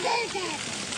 Amazing!